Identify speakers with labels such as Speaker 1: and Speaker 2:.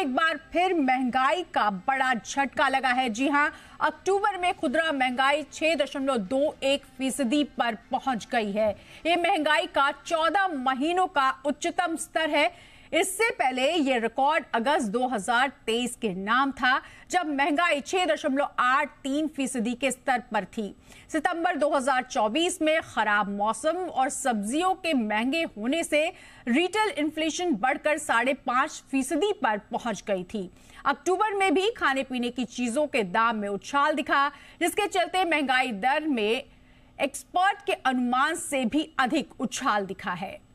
Speaker 1: एक बार फिर महँगाई का बड़ा झटका लगा है। जी हाँ, अक्टूबर में खुदरा महँगाई 6.21 फ़ीसदी पर पहुँच गई है। ये महँगाई का 14 महीनों का उच्चतम स्तर है। इससे पहले ये रिकॉर्ड अगस्त 2023 के नाम था, जब महँगाई 6.83 फ़ीसदी के स्तर पर थी। सितंबर 2024 में खराब मौसम और सब्जियों के महँगे होने से रिटेल इन्फ्लेशन बढ़कर साढ़े पाँच फ़ीसदी पर पहुँच गई थी। अक्टूबर में भी खाने पीने की चीज़ों के दाम में उछाल दिखा, जिसके चलते महँगाई दर में एक्सपर्ट के अनुमान से भी अधिक उछाल दिखा है।